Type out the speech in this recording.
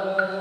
Uh,